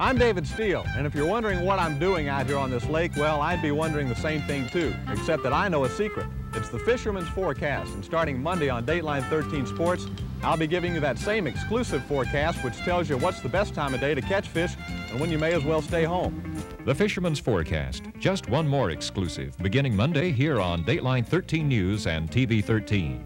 I'm David Steele, and if you're wondering what I'm doing out here on this lake, well, I'd be wondering the same thing too, except that I know a secret. It's the Fisherman's Forecast, and starting Monday on Dateline 13 Sports, I'll be giving you that same exclusive forecast which tells you what's the best time of day to catch fish and when you may as well stay home. The Fisherman's Forecast, just one more exclusive, beginning Monday here on Dateline 13 News and TV 13.